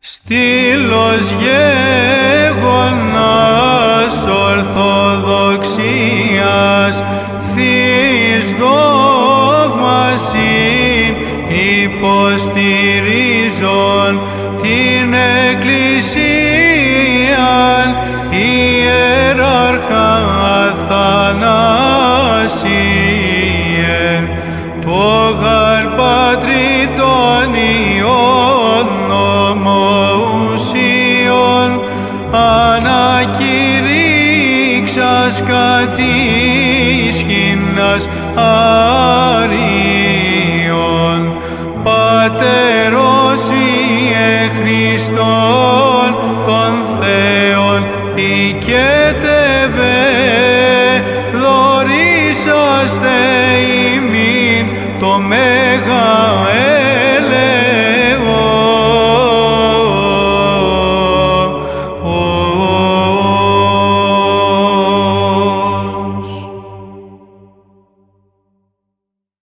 Στήλος γέγονας Ορθοδοξίας Θείς δόγμασιν υποστηρίζον την Εκκλησία δάσκα της σκηνάς αρίων Πατέρος Ιε Χριστόν των Θεών οικέτευε δωρήσαστε ημίν το μεγάλο